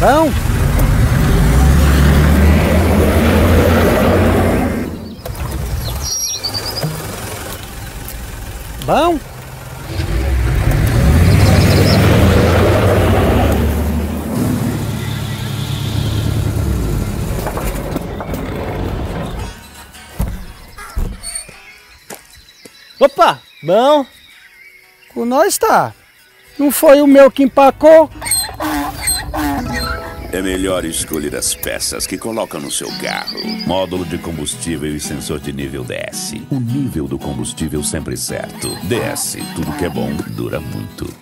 Bom? Bom? Opa, bom? Com nós tá. Não foi o meu que empacou? É melhor escolher as peças que coloca no seu carro. Módulo de combustível e sensor de nível DS. O nível do combustível sempre certo. DS, tudo que é bom dura muito.